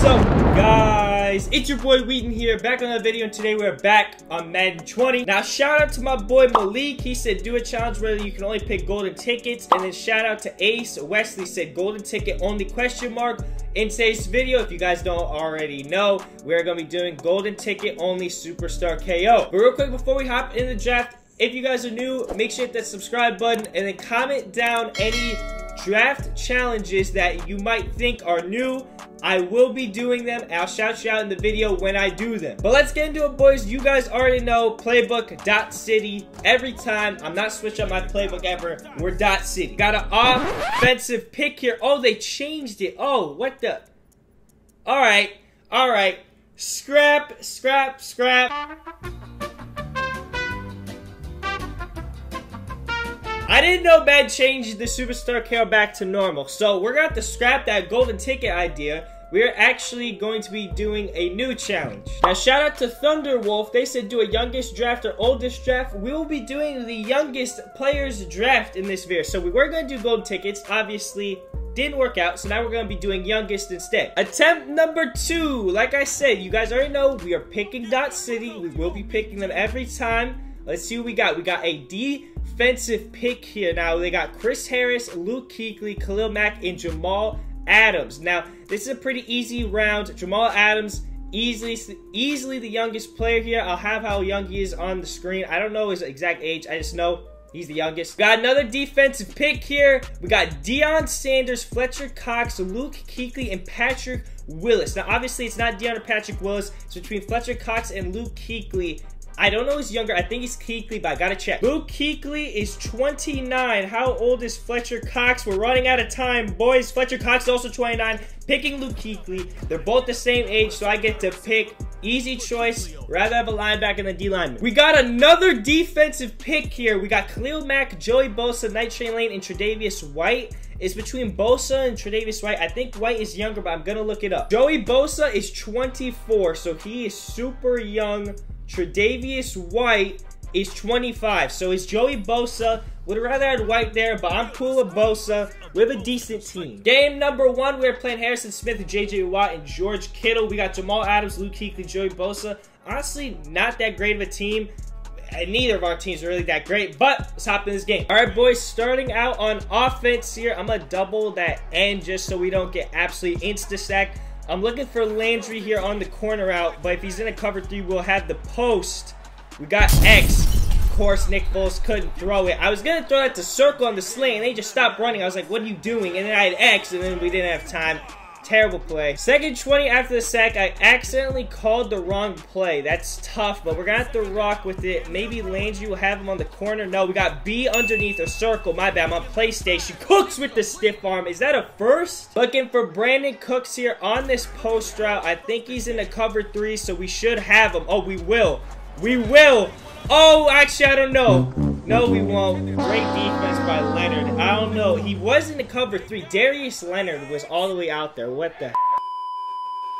What's up, guys? It's your boy Wheaton here, back on the video, and today we're back on Madden 20. Now, shout out to my boy Malik. He said do a challenge where you can only pick golden tickets, and then shout out to Ace. Wesley said golden ticket only question mark. In today's video, if you guys don't already know, we're gonna be doing golden ticket only superstar KO. But real quick, before we hop in the draft, if you guys are new, make sure to hit that subscribe button and then comment down any draft challenges that you might think are new. I will be doing them. I'll shout you out in the video when I do them. But let's get into it, boys. You guys already know playbook dot city every time. I'm not switching up my playbook ever. We're dot city. Got an offensive pick here. Oh, they changed it. Oh, what the? All right. All right. Scrap, scrap, scrap. I didn't know Bad changed the Superstar KO back to normal, so we're to have to scrap that golden ticket idea. We're actually going to be doing a new challenge. Now, shout out to Thunderwolf. They said do a youngest draft or oldest draft. We will be doing the youngest players draft in this video. So we were going to do gold tickets. Obviously, didn't work out, so now we're going to be doing youngest instead. Attempt number two. Like I said, you guys already know we are picking Dot City. We will be picking them every time. Let's see what we got. We got a defensive pick here. Now, they got Chris Harris, Luke Kuechly, Khalil Mack, and Jamal Adams. Now, this is a pretty easy round. Jamal Adams, easily easily the youngest player here. I'll have how young he is on the screen. I don't know his exact age. I just know He's the youngest. Got another defensive pick here. We got Deion Sanders, Fletcher Cox, Luke Kuechly, and Patrick Willis. Now, obviously, it's not Deion or Patrick Willis. It's between Fletcher Cox and Luke Kuechly. I don't know he's younger. I think he's Kuechly, but I gotta check. Luke Kuechly is 29. How old is Fletcher Cox? We're running out of time, boys. Fletcher Cox is also 29. Picking Luke Kuechly. They're both the same age, so I get to pick Easy choice. Rather have a linebacker than D lineman. We got another defensive pick here. We got Khalil Mack, Joey Bosa, Night Train Lane, and Tre'Davious White. It's between Bosa and Tre'Davious White. I think White is younger, but I'm gonna look it up. Joey Bosa is 24, so he is super young. Tre'Davious White is 25. So it's Joey Bosa. Would rather had White there, but I'm cool with Bosa. We have a decent team. Game number one, we're playing Harrison Smith, J.J. Watt, and George Kittle. We got Jamal Adams, Luke Kuechly, Joey Bosa. Honestly, not that great of a team. And neither of our teams are really that great, but let's hop in this game. All right, boys, starting out on offense here, I'm going to double that end just so we don't get absolutely insta-sacked. I'm looking for Landry here on the corner out, but if he's in a cover three, we'll have the post. We got X. Of course, Nick Foles couldn't throw it. I was going to throw it to circle on the sling, and they just stopped running. I was like, what are you doing? And then I had X, and then we didn't have time. Terrible play. Second 20 after the sack, I accidentally called the wrong play. That's tough, but we're going to have to rock with it. Maybe Landry will have him on the corner. No, we got B underneath a circle. My bad. I'm on PlayStation. Cooks with the stiff arm. Is that a first? Looking for Brandin Cooks here on this post route. I think he's in the cover three, so we should have him. Oh, we will. We will. Oh, actually, I don't know. No, we won't. Great defense by Leonard. I don't know. He was in the cover three. Darius Leonard was all the way out there. What the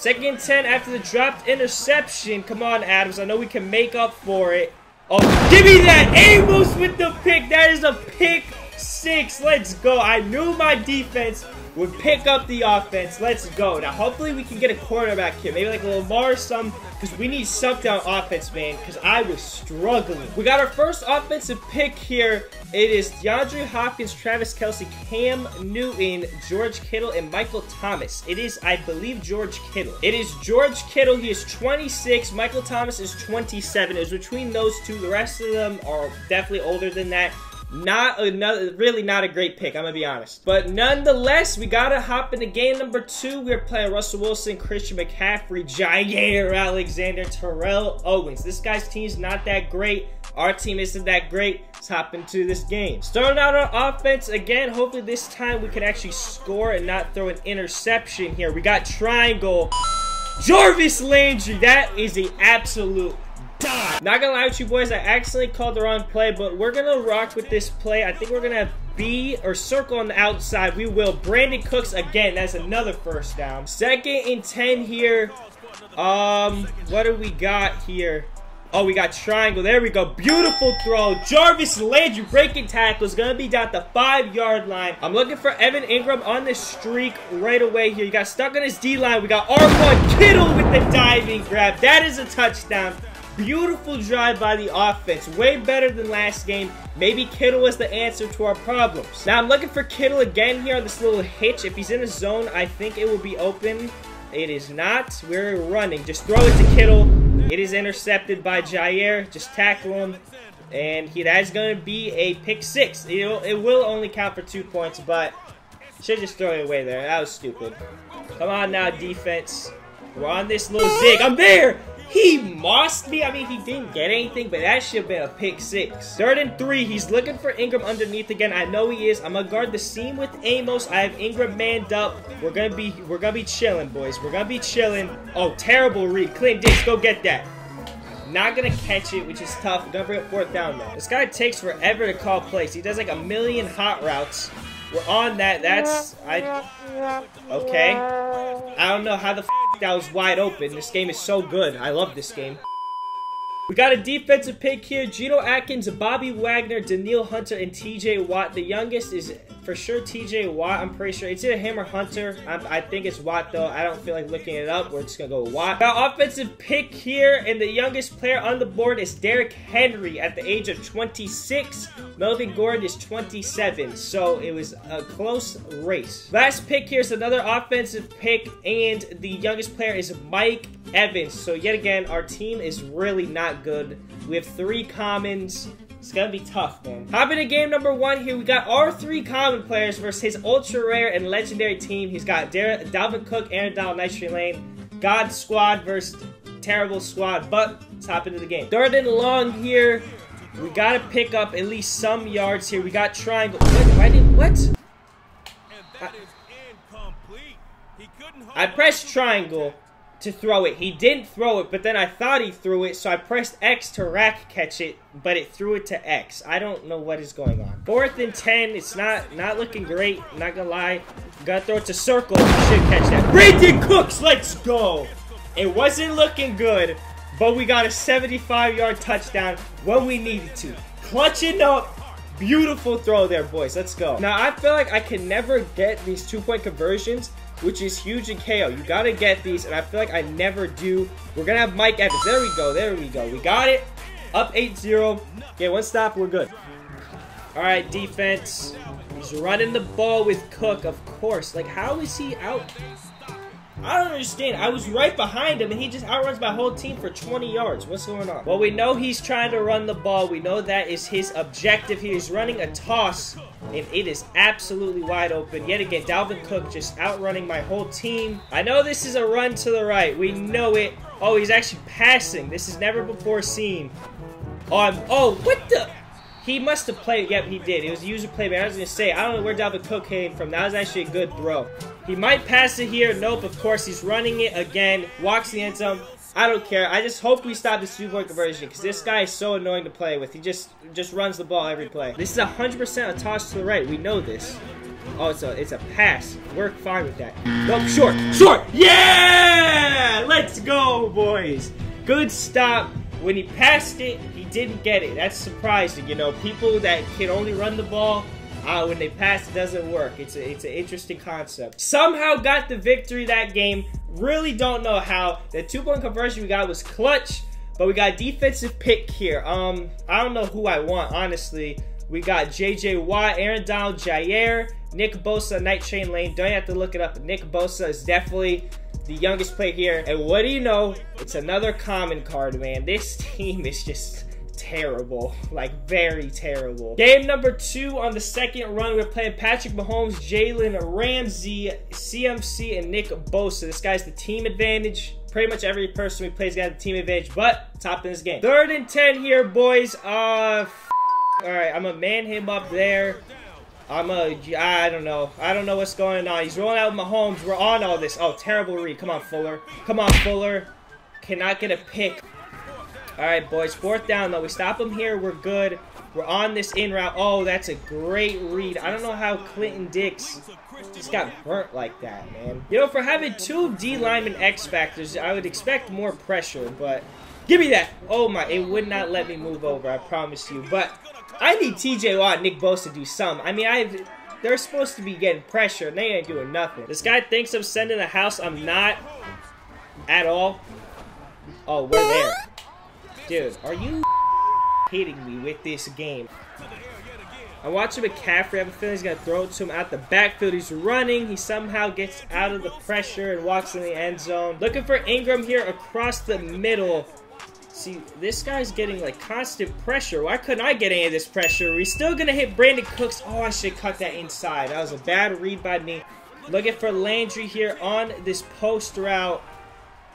Second 10 after the dropped interception. Come on, Adams. I know we can make up for it. Oh, give me that! Amos with the pick. That is a pick six. Let's go. I knew my defense would pick up the offense. Let's go. Now, hopefully we can get a quarterback here. Maybe like a Lamar or some, because we need something on offense, man, because I was struggling. We got our first offensive pick here. It is DeAndre Hopkins, Travis Kelce, Cam Newton, George Kittle, and Michael Thomas. It is, I believe, George Kittle. It is George Kittle. He is 26. Michael Thomas is 27. It was between those two. The rest of them are definitely older than that. Not another, really not a great pick, I'm gonna be honest. But nonetheless, we gotta hop into game number two. We're playing Russell Wilson, Christian McCaffrey, Jaire Alexander, Terrell Owens. This guy's team's not that great. Our team isn't that great. Let's hop into this game. Starting out on offense again. Hopefully this time we can actually score and not throw an interception here. We got triangle. Jarvis Landry. That is an absolute die. Not gonna lie with you boys, I accidentally called the wrong play, but we're gonna rock with this play. I think we're gonna have B or circle on the outside. We will. Brandin Cooks again. That's another first down. Second and 10 here. Um, what do we got here? Oh, we got triangle. There we go. Beautiful throw. Jarvis Landry breaking tackles. Gonna be down the five-yard line. I'm looking for Evan Engram on the streak right away here. You got stuck on his D-line. We got R1 Kittle with the diving grab. That is a touchdown. Beautiful drive by the offense. Way better than last game. Maybe Kittle was the answer to our problems. Now, I'm looking for Kittle again here on this little hitch. If he's in a zone, I think it will be open. It is not. We're running. Just throw it to Kittle. It is intercepted by Jaire. Just tackle him. And he, that's going to be a pick six. It'll, it will only count for two points, but should just throw it away there. That was stupid. Come on now, defense. We're on this little zig. I'm there! He mossed me. I mean, he didn't get anything, but that should have been a pick six. Third and three. He's looking for Engram underneath again. I know he is. I'm gonna guard the seam with Amos. I have Engram manned up. We're gonna be we're gonna be chilling, boys. We're gonna be chilling. Oh, terrible read. Clint Dix, go get that. Not gonna catch it, which is tough. We're gonna bring up fourth down though. This guy takes forever to call plays. He does like a million hot routes. We're on that. That's I. Okay. I don't know how the that was wide open. This game is so good. I love this game. We got a defensive pick here. Geno Atkins, Bobby Wagner, Danielle Hunter, and TJ Watt. The youngest is for sure TJ Watt. I'm pretty sure it's either him or Hunter. I'm, i think it's Watt though. I don't feel like looking it up. We're just gonna go Watt. Our offensive pick here, and the youngest player on the board is Derrick Henry at the age of 26. Melvin Gordon is 27. So it was a close race. Last pick here is another offensive pick, and the youngest player is Mike Evans. So yet again, our team is really not good. We have three commons. It's gonna be tough, man. Hopping to game number one here, we got our three common players versus his ultra rare and legendary team. He's got Dar Dalvin Cook, Aaron Donald, Nice Lane, God Squad versus Terrible Squad. But let's hop into the game. Third and long here. We gotta pick up at least some yards here. We got triangle. What? Why did what? I, I pressed triangle to throw it. He didn't throw it, but then I thought he threw it, so I pressed X to rack catch it, but it threw it to X. I don't know what is going on. Fourth and 10, it's not not looking great, not gonna lie. Gotta throw it to circle, you should catch that. Brandin Cooks, let's go! It wasn't looking good, but we got a 75-yard touchdown when we needed to. Clutching up, beautiful throw there, boys. Let's go. Now, I feel like I can never get these two-point conversions which is huge in KO. You gotta get these, and I feel like I never do. We're gonna have Mike Evans. There we go, there we go. We got it. Up 8-0. Okay, one stop, we're good. Alright, defense. He's running the ball with Cook, of course. Like, how is he out? I don't understand. I was right behind him, and he just outruns my whole team for 20 yards. What's going on? Well, we know he's trying to run the ball. We know that is his objective. He is running a toss, and it is absolutely wide open. Yet again, Dalvin Cook just outrunning my whole team. I know this is a run to the right. We know it. Oh, he's actually passing. This is never before seen. Oh, I'm, oh, what the? He must have played. Yep, he did. It was a user play, man. I was to say, I don't know where Dalvin Cook came from. That was actually a good throw. He might pass it here. Nope, of course, he's running it again. Walks the end zone. I don't care. I just hope we stop this two-point conversion because this guy is so annoying to play with. He just just runs the ball every play. This is 100% a toss to the right. We know this. Oh, it's a it's a pass. We're fine with that. Nope, short, short. Yeah! Let's go, boys. Good stop. When he passed it, didn't get it. That's surprising. You know, people that can only run the ball uh, when they pass, it doesn't work. It's a, it's an interesting concept. Somehow got the victory that game. Really don't know how. The two point conversion we got was clutch, but we got defensive pick here. Um, I don't know who I want honestly. We got J.J. Watt, Aaron Donald, Jaire, Nick Bosa, Night Train Lane. Don't have to look it up. Nick Bosa is definitely the youngest player here. And what do you know? It's another common card, man. This team is just terrible. Like, very terrible. Game number two on the second run, we're playing Patrick Mahomes, Jalen Ramsey, CMC, and Nick Bosa. This guy's the team advantage. Pretty much every person we play has got the team advantage, but top in this game. Third and 10 here, boys. Uh, Alright, I'm gonna man him up there. I'm a, I don't know. I don't know what's going on. He's rolling out with Mahomes. We're on all this. Oh, terrible read. Come on, Fuller. Come on, Fuller. Cannot get a pick. All right, boys. Fourth down, though. We stop them here. We're good. We're on this in route. Oh, that's a great read. I don't know how Clinton Dix just got burnt like that, man. You know, for having two D lineman X factors, I would expect more pressure, but Give me that. Oh my, it would not let me move over, I promise you. But I need TJ Watt Nick Bosa to do something. I mean, I they're supposed to be getting pressure, and they ain't doing nothing. This guy thinks I'm sending the house. I'm not at all. Oh, we're there. Dude, are you hitting me with this game? I watch McCaffrey. I have a feeling he's going to throw it to him out the backfield. He's running. He somehow gets out of the pressure and walks in the end zone. Looking for Engram here across the middle. See, this guy's getting like constant pressure. Why couldn't I get any of this pressure? We're still going to hit Brandin Cooks. Oh, I should cut that inside. That was a bad read by me. Looking for Landry here on this post route.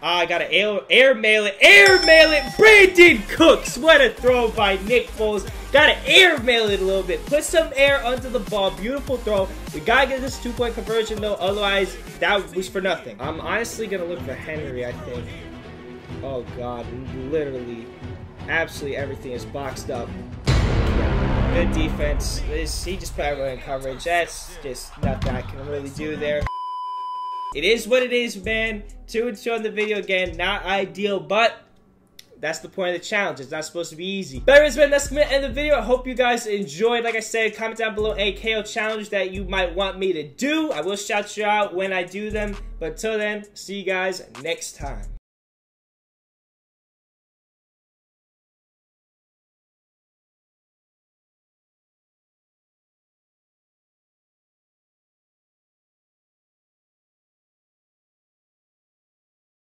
Ah, I gotta air, air mail it, air mail it, Brandin Cooks! What a throw by Nick Foles. Gotta air mail it a little bit. Put some air under the ball. Beautiful throw. We gotta get this two-point conversion though, otherwise that was for nothing. I'm honestly gonna look for Henry, I think. Oh god, literally, absolutely everything is boxed up. Good defense. He just put everyone in coverage. That's just nothing I can really do there. It is what it is, man. Two and two on the video again. Not ideal, but that's the point of the challenge. It's not supposed to be easy. But anyways, man, that's gonna end the video. I hope you guys enjoyed. Like I said, comment down below a KO challenge that you might want me to do. I will shout you out when I do them. But until then, see you guys next time.